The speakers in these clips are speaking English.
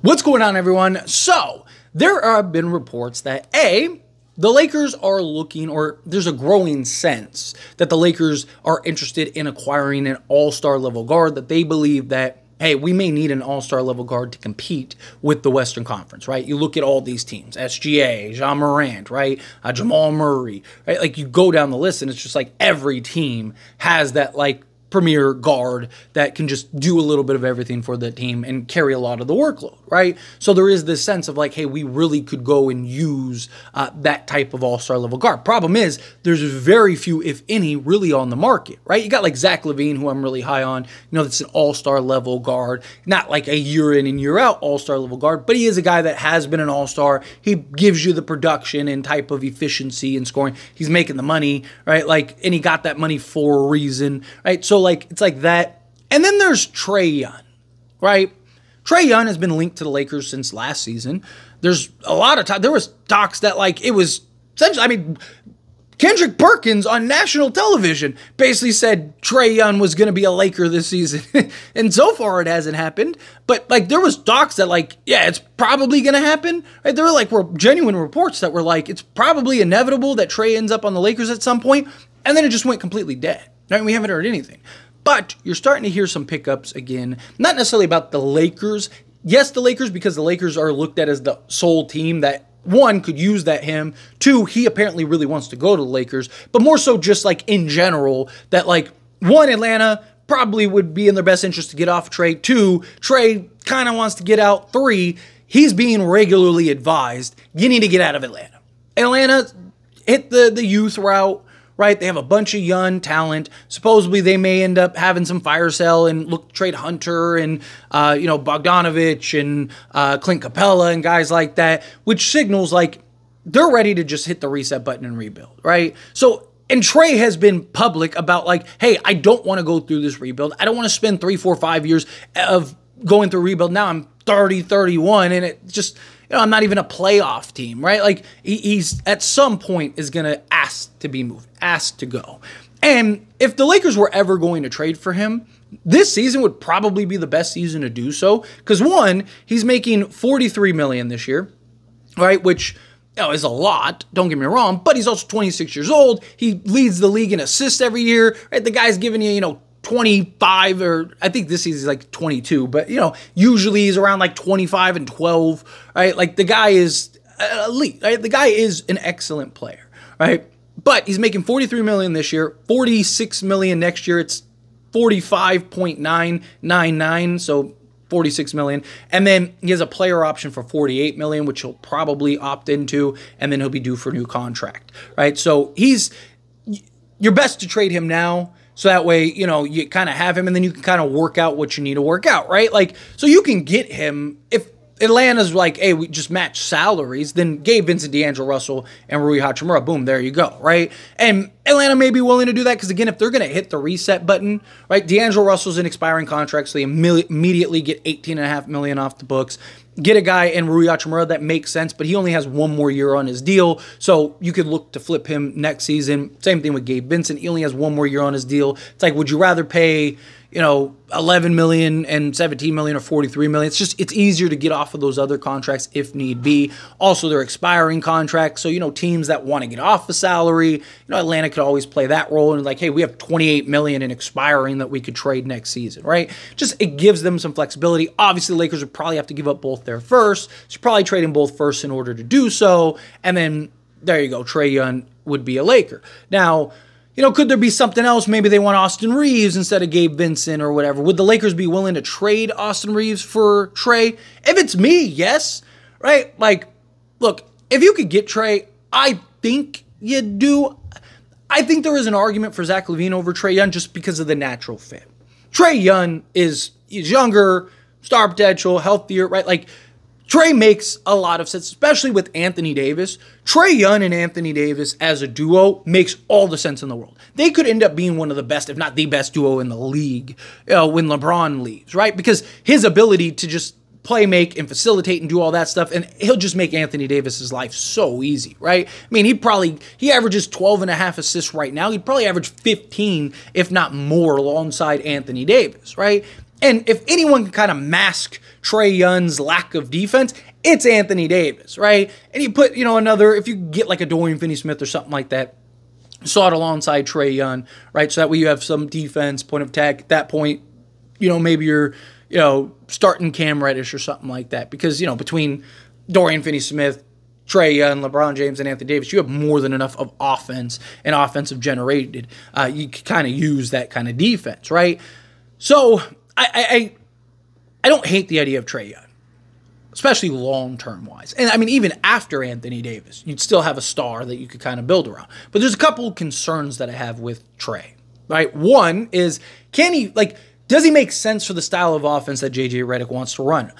What's going on, everyone? So, there have been reports that A, the Lakers are looking, or there's a growing sense that the Lakers are interested in acquiring an all star level guard, that they believe that, hey, we may need an all star level guard to compete with the Western Conference, right? You look at all these teams SGA, Ja Morant, right? Uh, Jamal Murray, right? Like you go down the list, and it's just like every team has that, like, premier guard that can just do a little bit of everything for the team and carry a lot of the workload, right? So there is this sense of like, hey, we really could go and use uh, that type of all star level guard. Problem is, there's very few, if any, really on the market, right? You got like Zach LaVine, who I'm really high on. You know, that's an all star level guard, not like a year in and year out all star level guard, but he is a guy that has been an all star. He gives you the production and type of efficiency and scoring. He's making the money, right? Like, and he got that money for a reason, right? So like it's like that. And then there's Trae Young, right? Trae Young has been linked to the Lakers since last season. There's a lot of time. There was talks that like it was essentially. I mean, Kendrick Perkins on national television basically said Trae Young was going to be a Laker this season, and so far it hasn't happened. But like there was talks that like yeah, it's probably going to happen. Right? There were like were genuine reports that were like it's probably inevitable that Trae ends up on the Lakers at some point, and then it just went completely dead. Right? We haven't heard anything. But you're starting to hear some pickups again, not necessarily about the Lakers. Yes, the Lakers, because the Lakers are looked at as the sole team that one could use that him. Two, he apparently really wants to go to the Lakers, but more so just like in general, that like one, Atlanta probably would be in their best interest to get off Trae. Two, Trae kind of wants to get out. Three, he's being regularly advised, you need to get out of Atlanta. Atlanta hit the, the youth route right? They have a bunch of young talent. Supposedly, they may end up having some fire sale and look trade Hunter and uh, you know Bogdanovich and uh, Clint Capela and guys like that, which signals like they're ready to just hit the reset button and rebuild, right? So. And Trey has been public about like, hey, I don't want to go through this rebuild. I don't want to spend three, four, five years of going through rebuild. Now I'm 30, 31, and it just you know, I'm not even a playoff team, right? Like he, he's at some point is going to ask to be moved, ask to go. And if the Lakers were ever going to trade for him, this season would probably be the best season to do so because one, he's making 43 million this year, right? Which you know, is a lot. Don't get me wrong, but he's also 26 years old. He leads the league in assists every year. Right? The guy's giving you, you know, 25 or I think this is like 22, but you know, usually he's around like 25 and 12, right? Like the guy is elite, right? The guy is an excellent player, right? But he's making 43 million this year, 46 million next year. It's 45.999, so 46 million. And then he has a player option for 48 million, which he'll probably opt into, and then he'll be due for a new contract, right? So he's you're best to trade him now so that way, you know, you kind of have him and then you can kind of work out what you need to work out, right? Like, so you can get him if Atlanta's like, hey, we just match salaries, then Gabe Vincent, D'Angelo Russell, and Rui Hachimura, boom, there you go, right? And Atlanta may be willing to do that because, again, if they're going to hit the reset button, right, D'Angelo Russell's an expiring contract, so they immediately get 18.5 million off the books get a guy in Rui that makes sense, but he only has one more year on his deal. So you could look to flip him next season. Same thing with Gabe Vincent. He only has one more year on his deal. It's like, would you rather pay, you know, 11 million and 17 million or 43 million? It's just, it's easier to get off of those other contracts if need be. Also, they're expiring contracts. So, you know, teams that want to get off the salary, you know, Atlanta could always play that role and like, hey, we have 28 million in expiring that we could trade next season, right? Just, it gives them some flexibility. Obviously, Lakers would probably have to give up both their first. So probably trading both first in order to do so. And then there you go. trae Young would be a Laker. Now, you know, could there be something else? Maybe they want Austin Reaves instead of Gabe Vincent or whatever. Would the Lakers be willing to trade Austin Reaves for Trae? If it's me, yes. Right? Like, look, if you could get Trae, I think you do. I think there is an argument for Zach LaVine over Trae Young just because of the natural fit. Trae Young is he's younger, star potential, healthier, right? Like Trae makes a lot of sense, especially with Anthony Davis. Trae Young and Anthony Davis as a duo makes all the sense in the world. They could end up being one of the best, if not the best duo in the league uh, when LeBron leaves, right? Because his ability to just play make and facilitate and do all that stuff and he'll just make Anthony Davis's life so easy, right? I mean, he probably he averages 12 and a half assists right now. He'd probably average 15 if not more alongside Anthony Davis, right? And if anyone can kind of mask Trae Young's lack of defense, it's Anthony Davis, right? And you put, you know, another, if you get like a Dorian Finney Smith or something like that, saw it alongside Trae Young, right? So that way you have some defense, point of attack. At that point, you know, maybe you're, you know, starting Cam Reddish or something like that. Because, you know, between Dorian Finney Smith, Trae Young, LeBron James, and Anthony Davis, you have more than enough of offense and offensive generated. Uh, you can kind of use that kind of defense, right? So I, I, I don't hate the idea of Trae Young, especially long term wise. And I mean, even after Anthony Davis, you'd still have a star that you could kind of build around. But there's a couple of concerns that I have with Trae. right? One is, can he, like, does he make sense for the style of offense that JJ Redick wants to run?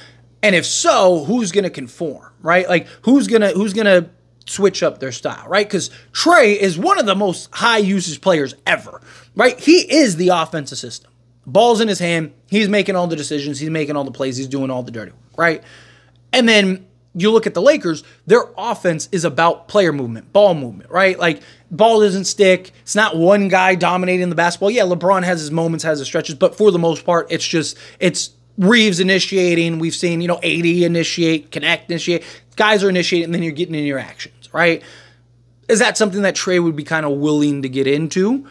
And if so, who's going to conform, right? Like who's going to who's going to switch up their style, right? Because Trae is one of the most high usage players ever, right? He is the offensive system. Ball's in his hand. He's making all the decisions. He's making all the plays. He's doing all the dirty work, right? And then you look at the Lakers, their offense is about player movement, ball movement, right? Like ball doesn't stick. It's not one guy dominating the basketball. Yeah, LeBron has his moments, has his stretches, but for the most part, it's just it's Reaves initiating. We've seen, you know, AD initiate, Knecht initiate. Guys are initiating, and then you're getting in your actions, right? Is that something that Trae would be kind of willing to get into?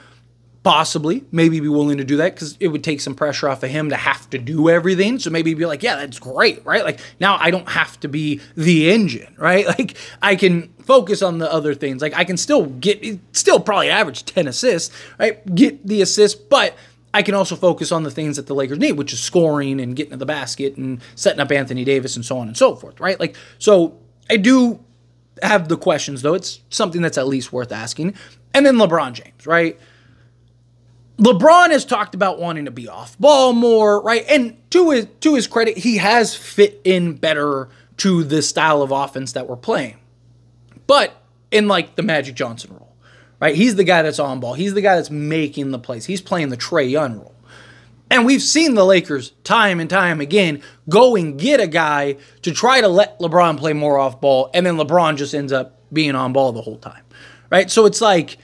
Possibly, maybe be willing to do that because it would take some pressure off of him to have to do everything. So maybe be like, yeah, that's great, right? Like now I don't have to be the engine, right? Like I can focus on the other things. Like I can still get, still probably average 10 assists, right? Get the assist, but I can also focus on the things that the Lakers need, which is scoring and getting to the basket and setting up Anthony Davis and so on and so forth, right? Like, so I do have the questions, though. It's something that's at least worth asking. And then LeBron James, right? LeBron has talked about wanting to be off ball more, right? And to his to his credit, he has fit in better to the style of offense that we're playing. But in like the Magic Johnson role right? He's the guy that's on ball. He's the guy that's making the plays. He's playing the Trae Young role. And we've seen the Lakers time and time again go and get a guy to try to let LeBron play more off ball, and then LeBron just ends up being on ball the whole time, right? So it's like,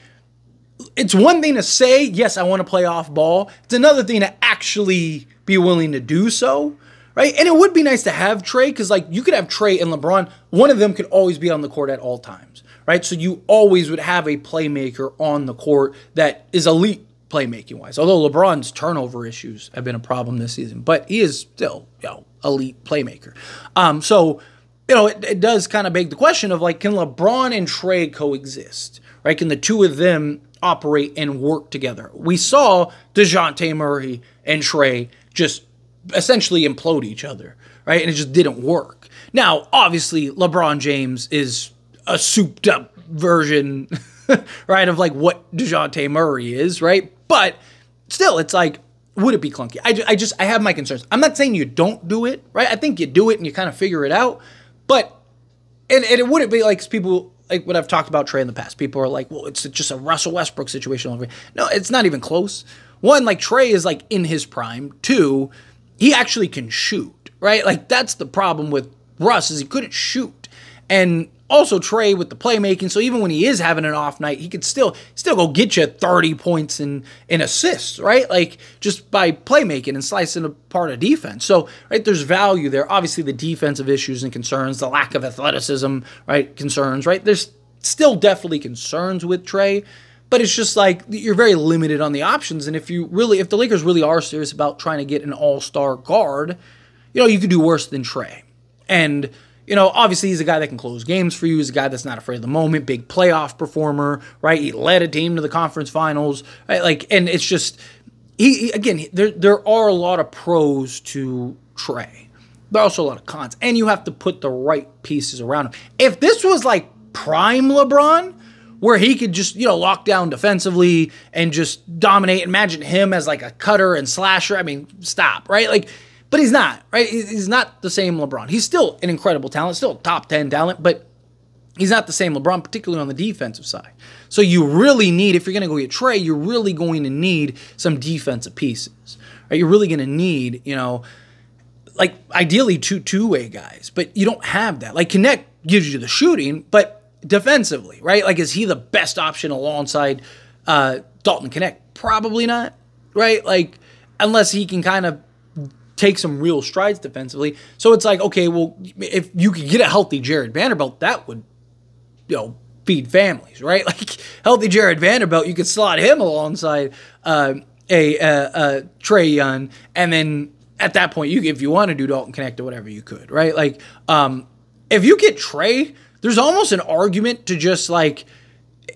it's one thing to say, yes, I want to play off ball. It's another thing to actually be willing to do so, right? And it would be nice to have Trae because, like, you could have Trae and LeBron. One of them could always be on the court at all times right? So you always would have a playmaker on the court that is elite playmaking wise. Although LeBron's turnover issues have been a problem this season, but he is still, you know, elite playmaker. Um, so, you know, it, it does kind of beg the question of like, can LeBron and Trae coexist? Right? Can the two of them operate and work together? We saw DeJounte Murray and Trae just essentially implode each other, right? And it just didn't work. Now, obviously, LeBron James is a souped up version, right, of like what DeJounte Murray is, right? But still, it's like, would it be clunky? I, I just, I have my concerns. I'm not saying you don't do it, right? I think you do it and you kind of figure it out. But, and, and it wouldn't be like people, like what I've talked about Trae in the past. People are like, well, it's just a Russell Westbrook situation. No, it's not even close. One, like Trae is like in his prime. Two, he actually can shoot, right? Like that's the problem with Russ is he couldn't shoot. And also Trae with the playmaking. So even when he is having an off night, he could still still go get you 30 points and in assists, right? Like just by playmaking and slicing apart a defense. So right there's value there. Obviously the defensive issues and concerns, the lack of athleticism, right? Concerns, right? There's still definitely concerns with Trae But it's just like you're very limited on the options. And if you really, if the Lakers really are serious about trying to get an all star guard, you know, you could do worse than Trae. And you know, obviously he's a guy that can close games for you. He's a guy that's not afraid of the moment, big playoff performer, right? He led a team to the conference finals, right? Like, and it's just he, he again. There there are a lot of pros to Trae. There are also a lot of cons, and you have to put the right pieces around him. If this was like prime LeBron, where he could just you know lock down defensively and just dominate, imagine him as like a cutter and slasher. I mean, stop, right? Like but he's not, right? He's not the same LeBron. He's still an incredible talent, still top 10 talent, but he's not the same LeBron, particularly on the defensive side. So you really need, if you're going to go get Trae, you're really going to need some defensive pieces. Right? You're really going to need, you know, like ideally two two way guys, but you don't have that. Like Knecht gives you the shooting, but defensively, right? Like is he the best option alongside uh, Dalton Knecht? Probably not, right? Like unless he can kind of take some real strides defensively. So it's like, okay, well, if you could get a healthy Jared Vanderbilt, that would, you know, feed families, right? Like healthy Jared Vanderbilt, you could slot him alongside uh, a, a, a Trae Young, and then at that point, you if you want to do Dalton Knecht or whatever, you could, right? Like, um, if you get Trae, there's almost an argument to just like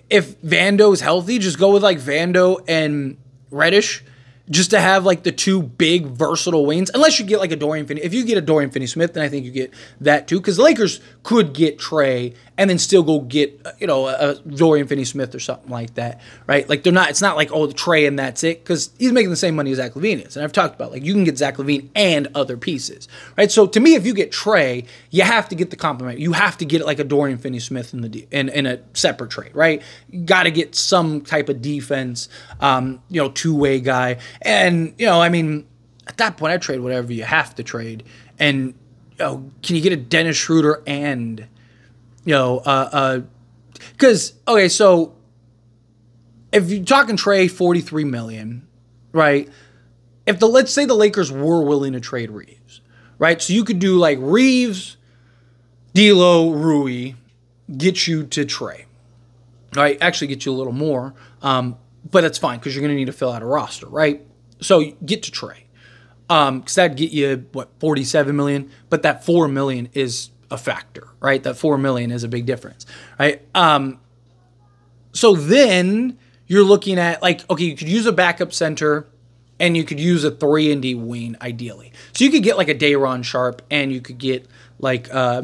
if Vando's healthy, just go with like Vando and Reddish just to have like the two big versatile wings, unless you get like a Dorian Finney. If you get a Dorian Finney Smith, then I think you get that too. Because the Lakers could get Trae and then still go get uh, you know a, Dorian Finney Smith or something like that, right? Like they're not. It's not like oh Trae and that's it because he's making the same money as Zach LaVine is, and I've talked about like you can get Zach LaVine and other pieces, right? So to me, if you get Trae, you have to get the compliment. You have to get like a Dorian Finney Smith in the in, in a separate trade, right? Got to get some type of defense, um, you know, two way guy and, you know, I mean, at that point, I trade whatever you have to trade. And, you know, can you get a Dennis Schroeder and, you know, uh, uh, because, okay, so if you're talking Trae, 43 million, right? If the, let's say the Lakers were willing to trade Reaves, right? So you could do like Reaves, D'Lo, Rui, get you to Trae, right? Actually, get you a little more. Um, but that's fine because you're going to need to fill out a roster, right? So get to Trae. Um, because that'd get you what 47 million, but that four million is a factor, right? That four million is a big difference, right? Um, so then you're looking at like, okay, you could use a backup center and you could use a three and D wing ideally. So you could get like a Day'Ron Sharpe and you could get like uh,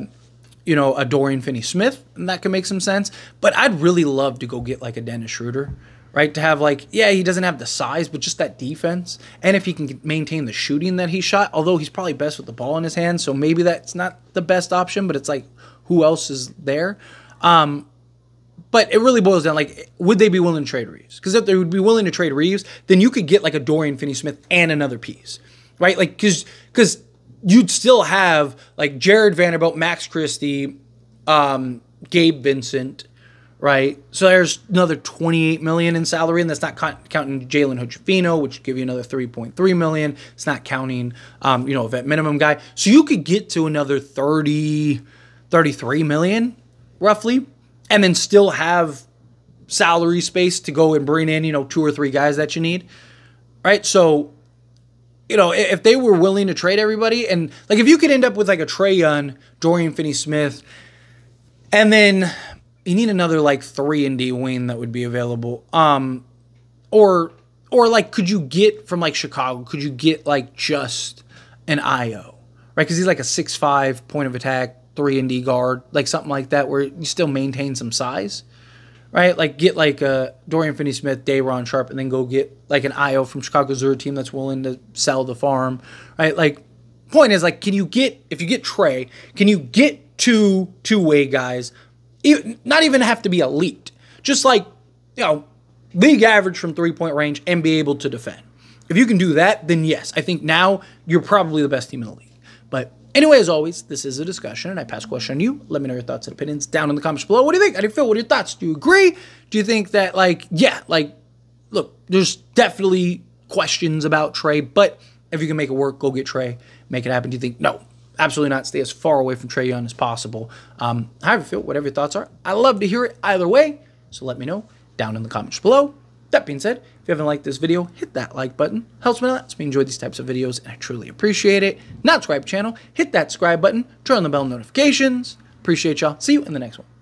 you know, a Dorian Finney Smith, and that could make some sense. But I'd really love to go get like a Dennis Schroeder right? To have like, yeah, he doesn't have the size, but just that defense. And if he can maintain the shooting that he shot, although he's probably best with the ball in his hands, so maybe that's not the best option, but it's like, who else is there? Um, but it really boils down like, would they be willing to trade Reaves? Because if they would be willing to trade Reaves, then you could get like a Dorian Finney Smith and another piece, right? Like, because because you'd still have like Jared Vanderbilt, Max Christie, um, Gabe Vincent, right? So there's another 28 million in salary, and that's not counting Jalen Hood-Schifino, which give you another 3.3 million. It's not counting, um, you know, vet minimum guy. So you could get to another 30, 33 million, roughly, and then still have salary space to go and bring in, you know, two or three guys that you need, right? So, you know, if they were willing to trade everybody, and like if you could end up with like a Trae Young, Dorian Finney-Smith, and then you need another like three and D wing that would be available. Um, or or like could you get from like Chicago? Could you get like just an Ayo, right? Because he's like a six five point of attack, three and D guard, like something like that, where you still maintain some size, right? Like get like a Dorian Finney-Smith, Day'Ron Sharpe, and then go get like an Ayo from Chicago Zero team that's willing to sell the farm, right? Like point is like, can you get if you get Trae, can you get two two way guys not even have to be elite, just like, you know, league average from three point range and be able to defend. If you can do that, then yes, I think now you're probably the best team in the league. But anyway, as always, this is a discussion, and I pass question on you. Let me know your thoughts and opinions down in the comments below. What do you think? How do you feel? What are your thoughts? Do you agree? Do you think that, like, yeah, like, look, there's definitely questions about Trae, but if you can make it work, go get Trae, make it happen. Do you think, no, absolutely not stay as far away from Trae Young as possible. Um, however you feel, whatever your thoughts are, I love to hear it either way. So let me know down in the comments below. That being said, if you haven't liked this video, hit that like button. Helps me a lot. Lets me enjoy these types of videos, and I truly appreciate it. Not subscribe channel, hit that subscribe button, turn on the bell notifications. Appreciate y'all. See you in the next one.